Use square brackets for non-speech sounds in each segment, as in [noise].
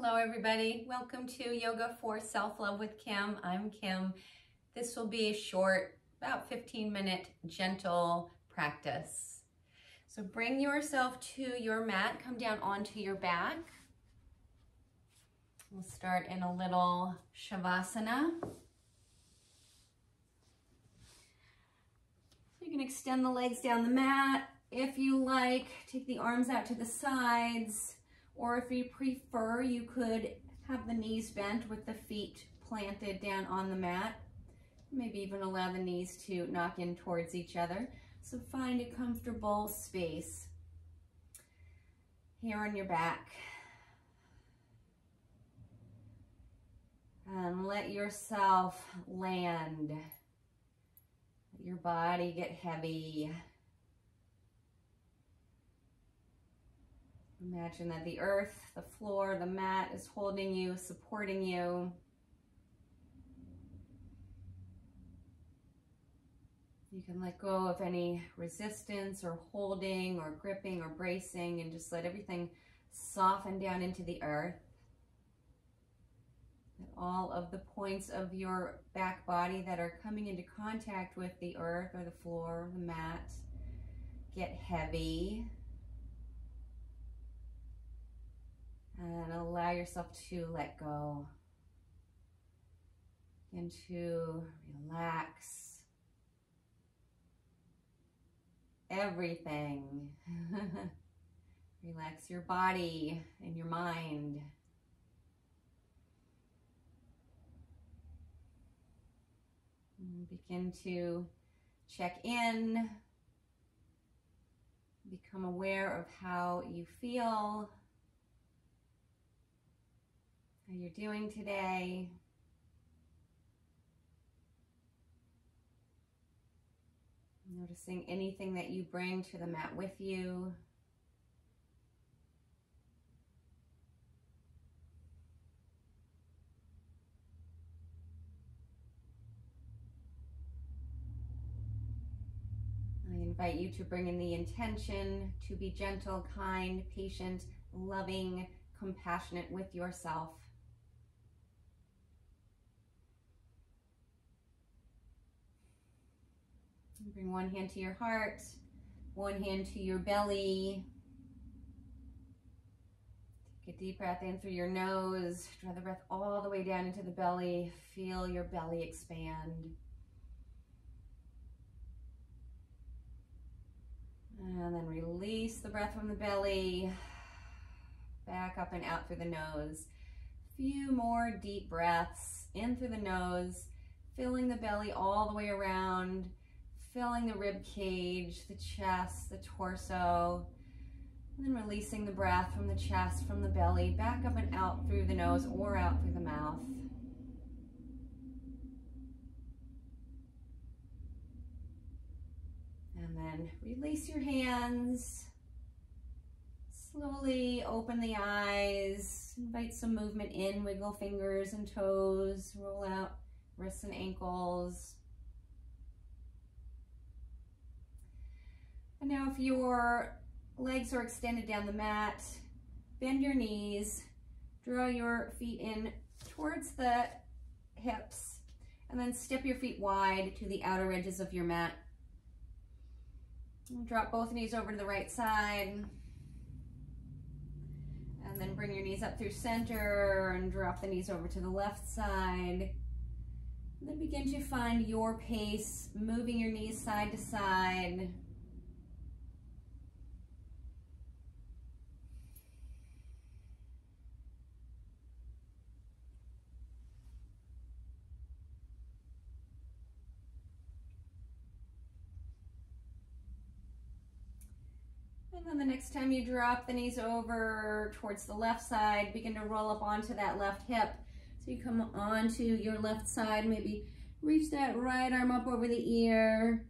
Hello everybody, welcome to Yoga for Self-Love with Kim. I'm Kim. This will be a short, about 15 minute gentle practice. So bring yourself to your mat, come down onto your back. We'll start in a little Shavasana. You can extend the legs down the mat. If you like, take the arms out to the sides. Or if you prefer, you could have the knees bent with the feet planted down on the mat. Maybe even allow the knees to knock in towards each other. So find a comfortable space here on your back. And let yourself land. Let your body get heavy. Imagine that the earth, the floor, the mat is holding you, supporting you. You can let go of any resistance or holding or gripping or bracing and just let everything soften down into the earth. Let all of the points of your back body that are coming into contact with the earth or the floor, or the mat, get heavy. And allow yourself to let go and to relax everything. [laughs] relax your body and your mind. Begin to check in, become aware of how you feel how you're doing today. Noticing anything that you bring to the mat with you. I invite you to bring in the intention to be gentle, kind, patient, loving, compassionate with yourself. Bring one hand to your heart, one hand to your belly. Take a deep breath in through your nose. Draw the breath all the way down into the belly. Feel your belly expand. And then release the breath from the belly. Back up and out through the nose. Few more deep breaths in through the nose, filling the belly all the way around filling the rib cage, the chest, the torso, and then releasing the breath from the chest, from the belly, back up and out through the nose or out through the mouth. And then release your hands. Slowly open the eyes. Invite some movement in. Wiggle fingers and toes. Roll out wrists and ankles. And now if your legs are extended down the mat, bend your knees, draw your feet in towards the hips, and then step your feet wide to the outer edges of your mat. Drop both knees over to the right side. And then bring your knees up through center and drop the knees over to the left side. And then begin to find your pace, moving your knees side to side. Next time you drop the knees over towards the left side, begin to roll up onto that left hip. So you come onto your left side, maybe reach that right arm up over the ear.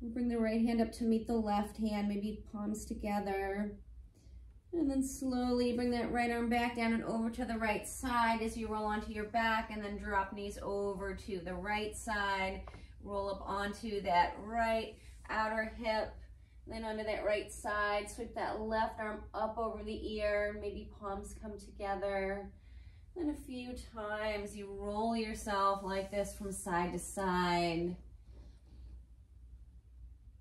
Bring the right hand up to meet the left hand, maybe palms together. And then slowly bring that right arm back down and over to the right side as you roll onto your back and then drop knees over to the right side. Roll up onto that right outer hip then onto that right side, sweep that left arm up over the ear, maybe palms come together. Then a few times you roll yourself like this from side to side.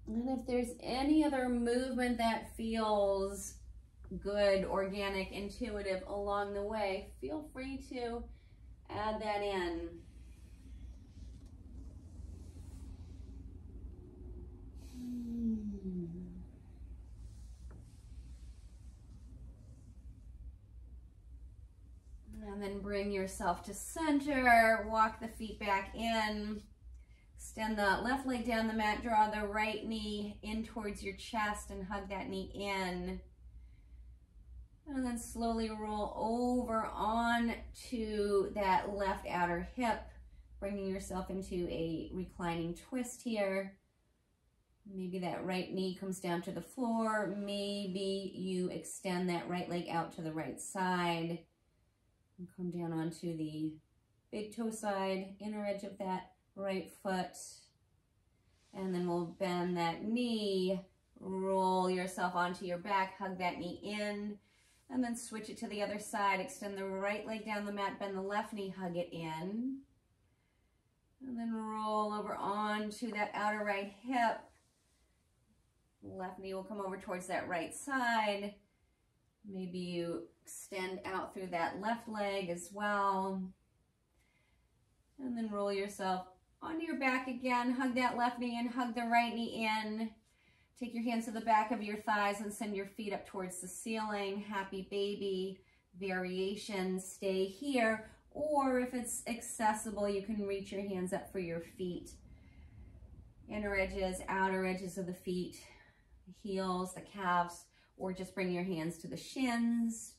And if there's any other movement that feels good, organic, intuitive along the way, feel free to add that in. Hmm. And then bring yourself to center, walk the feet back in, extend the left leg down the mat, draw the right knee in towards your chest and hug that knee in. And then slowly roll over on to that left outer hip, bringing yourself into a reclining twist here. Maybe that right knee comes down to the floor. Maybe you extend that right leg out to the right side and come down onto the big toe side, inner edge of that right foot. And then we'll bend that knee, roll yourself onto your back, hug that knee in, and then switch it to the other side. Extend the right leg down the mat, bend the left knee, hug it in. And then roll over onto that outer right hip. Left knee will come over towards that right side. Maybe you extend out through that left leg as well. And then roll yourself onto your back again. Hug that left knee in, hug the right knee in. Take your hands to the back of your thighs and send your feet up towards the ceiling. Happy baby variation. Stay here. Or if it's accessible, you can reach your hands up for your feet. Inner edges, outer edges of the feet, heels, the calves, or just bring your hands to the shins.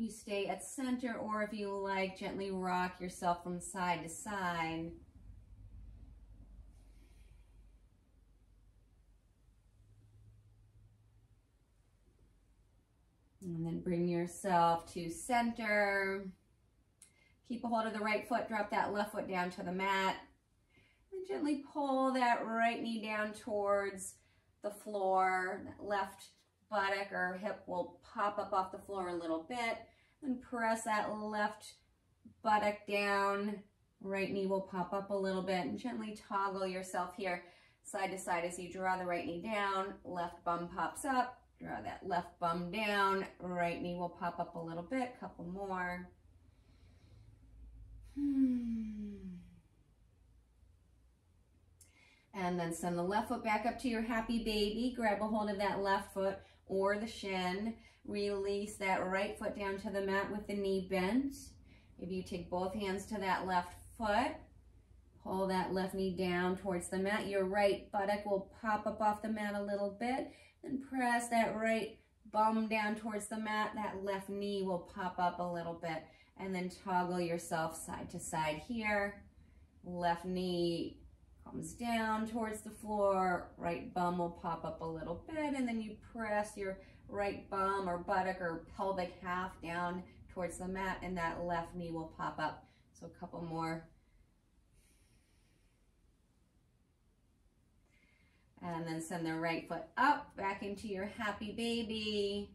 You stay at center, or if you like, gently rock yourself from side to side. And then bring yourself to center. Keep a hold of the right foot, drop that left foot down to the mat. And gently pull that right knee down towards the floor. That left buttock or hip will pop up off the floor a little bit. And press that left buttock down. Right knee will pop up a little bit and gently toggle yourself here side to side as you draw the right knee down. Left bum pops up. Draw that left bum down. Right knee will pop up a little bit. Couple more. Hmm. And then send the left foot back up to your happy baby. Grab a hold of that left foot or the shin. Release that right foot down to the mat with the knee bent. If you take both hands to that left foot, pull that left knee down towards the mat. Your right buttock will pop up off the mat a little bit. Then press that right bum down towards the mat. That left knee will pop up a little bit. And then toggle yourself side to side here. Left knee comes down towards the floor, right bum will pop up a little bit, and then you press your right bum or buttock or pelvic half down towards the mat, and that left knee will pop up. So a couple more. And then send the right foot up, back into your happy baby.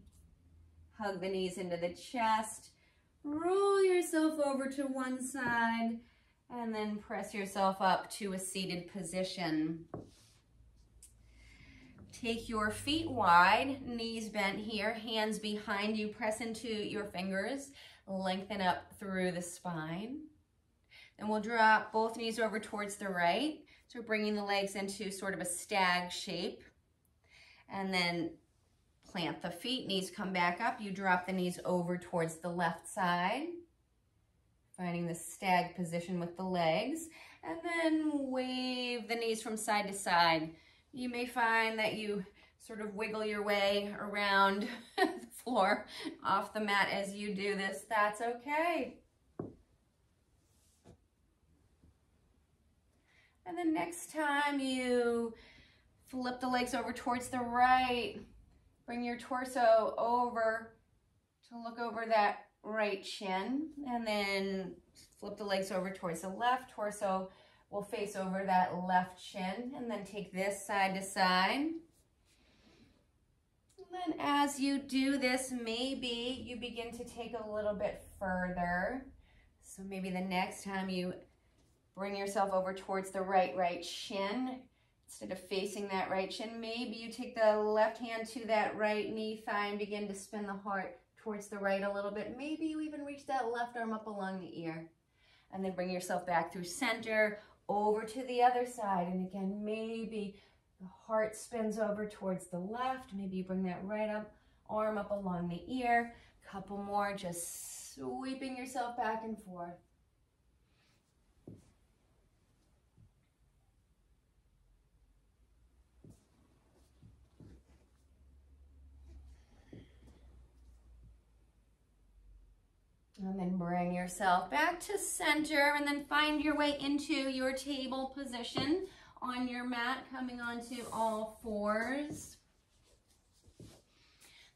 Hug the knees into the chest. Roll yourself over to one side and then press yourself up to a seated position. Take your feet wide, knees bent here, hands behind you, press into your fingers, lengthen up through the spine. Then we'll drop both knees over towards the right. So we're bringing the legs into sort of a stag shape. And then plant the feet, knees come back up. You drop the knees over towards the left side finding the stag position with the legs, and then wave the knees from side to side. You may find that you sort of wiggle your way around [laughs] the floor off the mat as you do this. That's okay. And then next time you flip the legs over towards the right, bring your torso over to look over that right shin and then flip the legs over towards the left. Torso will face over that left shin and then take this side to side. And Then as you do this, maybe you begin to take a little bit further. So maybe the next time you bring yourself over towards the right, right shin, instead of facing that right shin, maybe you take the left hand to that right knee thigh and begin to spin the heart towards the right a little bit. Maybe you even reach that left arm up along the ear. And then bring yourself back through center, over to the other side. And again, maybe the heart spins over towards the left. Maybe you bring that right up, arm up along the ear. Couple more, just sweeping yourself back and forth. And then bring yourself back to center and then find your way into your table position on your mat, coming onto all fours.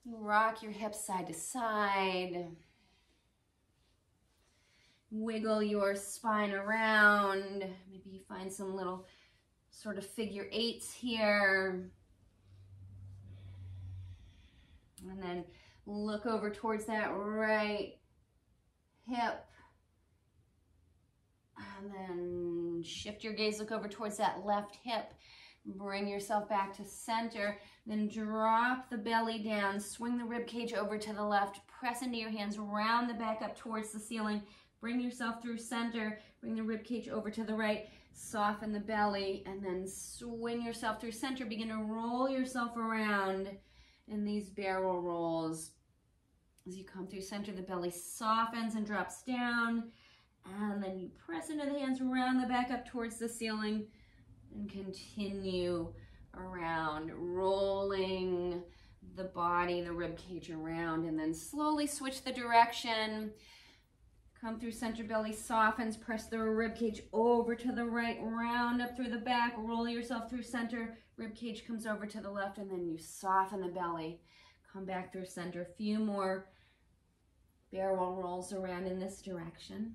Rock your hips side to side. Wiggle your spine around. Maybe you find some little sort of figure eights here. And then look over towards that right hip. And then shift your gaze, look over towards that left hip. Bring yourself back to center. Then drop the belly down. Swing the rib cage over to the left. Press into your hands. Round the back up towards the ceiling. Bring yourself through center. Bring the rib cage over to the right. Soften the belly. And then swing yourself through center. Begin to roll yourself around in these barrel rolls. As you come through center, the belly softens and drops down. And then you press into the hands, round the back up towards the ceiling and continue around, rolling the body, the rib cage around, and then slowly switch the direction. Come through center belly, softens, press the rib cage over to the right, round up through the back, roll yourself through center, rib cage comes over to the left, and then you soften the belly. Come back through center. A few more barrel rolls around in this direction.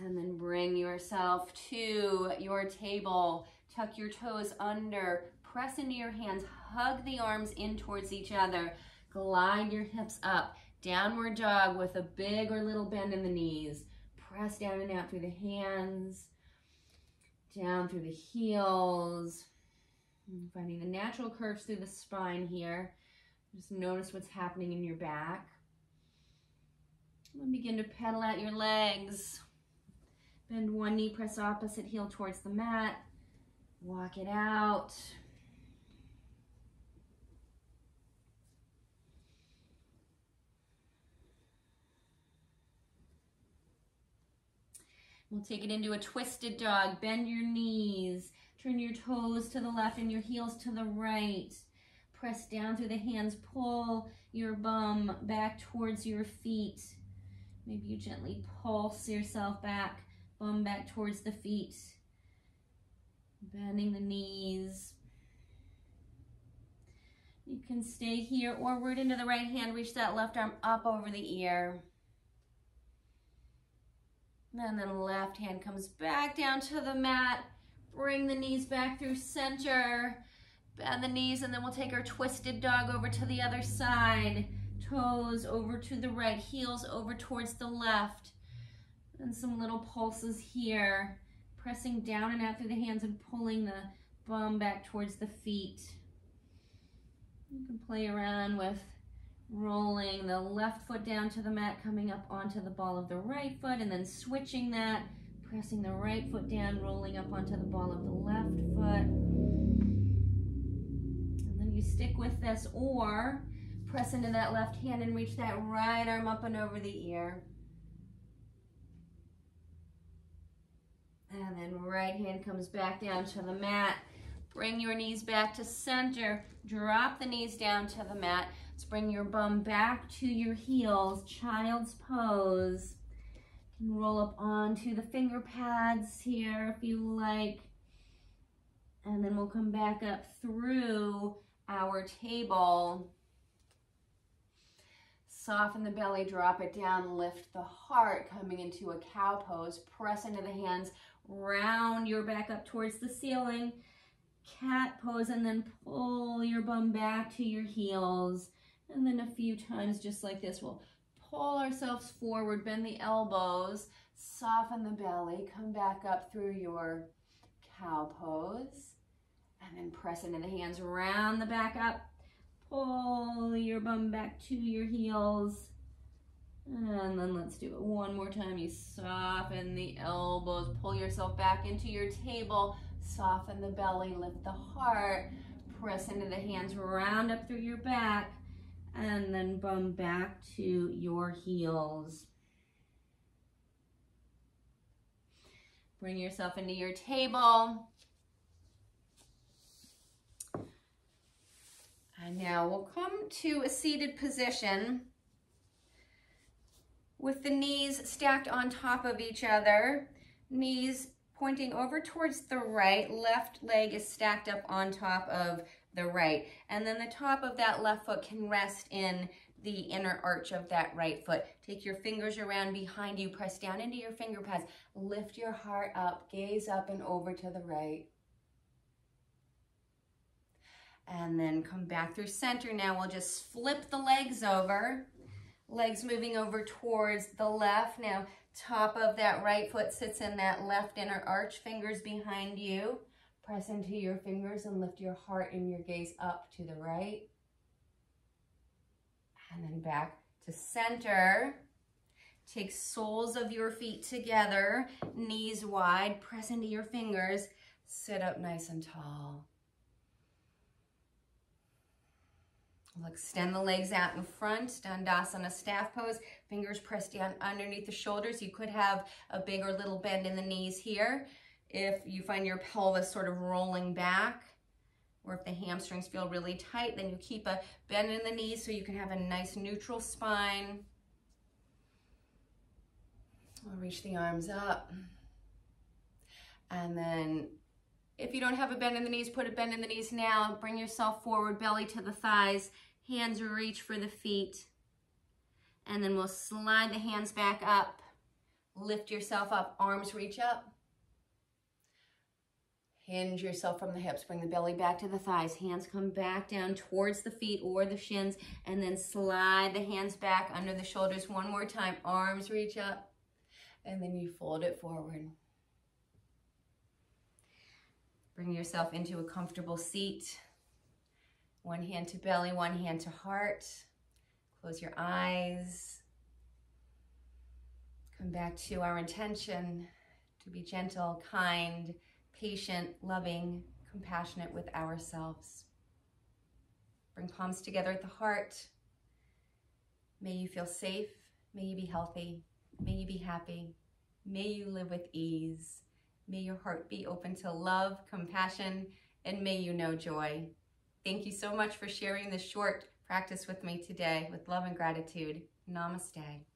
And then bring yourself to your table. Tuck your toes under. Press into your hands. Hug the arms in towards each other. Glide your hips up. Downward dog with a big or little bend in the knees. Press down and out through the hands. Down through the heels. Finding the natural curves through the spine here. Just notice what's happening in your back. And begin to pedal out your legs. Bend one knee, press opposite heel towards the mat. Walk it out. We'll take it into a twisted dog. Bend your knees. Turn your toes to the left and your heels to the right. Press down through the hands. Pull your bum back towards your feet. Maybe you gently pulse yourself back bum back towards the feet, bending the knees. You can stay here or root into the right hand, reach that left arm up over the ear. And then left hand comes back down to the mat. Bring the knees back through center. Bend the knees and then we'll take our twisted dog over to the other side. Toes over to the right, heels over towards the left. And some little pulses here, pressing down and out through the hands and pulling the bum back towards the feet. You can play around with rolling the left foot down to the mat, coming up onto the ball of the right foot, and then switching that, pressing the right foot down, rolling up onto the ball of the left foot. And then you stick with this, or press into that left hand and reach that right arm up and over the ear. And then right hand comes back down to the mat. Bring your knees back to center. Drop the knees down to the mat. Let's bring your bum back to your heels. Child's pose. Can roll up onto the finger pads here if you like. And then we'll come back up through our table. Soften the belly, drop it down, lift the heart, coming into a cow pose. Press into the hands, round your back up towards the ceiling, cat pose, and then pull your bum back to your heels. And then a few times just like this, we'll pull ourselves forward, bend the elbows, soften the belly, come back up through your cow pose. And then press into the hands, round the back up, pull your bum back to your heels. And then let's do it one more time. You soften the elbows, pull yourself back into your table, soften the belly, lift the heart, press into the hands, round up through your back, and then bum back to your heels. Bring yourself into your table. And now we'll come to a seated position with the knees stacked on top of each other, knees pointing over towards the right, left leg is stacked up on top of the right. And then the top of that left foot can rest in the inner arch of that right foot. Take your fingers around behind you, press down into your finger pads, lift your heart up, gaze up and over to the right. And then come back through center. Now we'll just flip the legs over. Legs moving over towards the left. Now top of that right foot sits in that left inner arch, fingers behind you. Press into your fingers and lift your heart and your gaze up to the right. And then back to center. Take soles of your feet together, knees wide, press into your fingers, sit up nice and tall. We'll extend the legs out in front, Dandasana staff pose, fingers pressed down underneath the shoulders. You could have a big or little bend in the knees here. If you find your pelvis sort of rolling back, or if the hamstrings feel really tight, then you keep a bend in the knees so you can have a nice neutral spine. I'll reach the arms up. And then if you don't have a bend in the knees, put a bend in the knees now. Bring yourself forward, belly to the thighs. Hands reach for the feet. And then we'll slide the hands back up. Lift yourself up, arms reach up. Hinge yourself from the hips. Bring the belly back to the thighs. Hands come back down towards the feet or the shins. And then slide the hands back under the shoulders one more time. Arms reach up. And then you fold it forward. Bring yourself into a comfortable seat. One hand to belly, one hand to heart. Close your eyes. Come back to our intention to be gentle, kind, patient, loving, compassionate with ourselves. Bring palms together at the heart. May you feel safe. May you be healthy. May you be happy. May you live with ease. May your heart be open to love, compassion, and may you know joy. Thank you so much for sharing this short practice with me today with love and gratitude. Namaste.